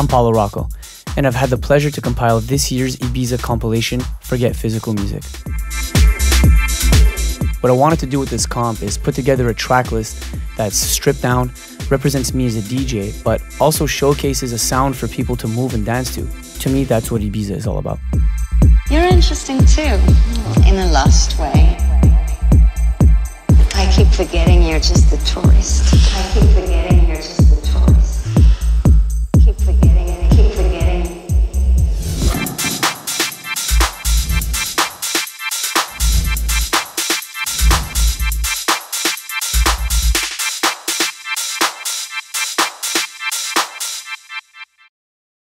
I'm Paolo Rocco, and I've had the pleasure to compile this year's Ibiza compilation, for Get Physical Music. What I wanted to do with this comp is put together a track list that's stripped down, represents me as a DJ, but also showcases a sound for people to move and dance to. To me, that's what Ibiza is all about. You're interesting too, in a lost way. I keep forgetting you're just a tourist.